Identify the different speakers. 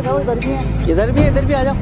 Speaker 1: दिखाओ इधर भी है।
Speaker 2: इधर भी इधर भी आ जाओ।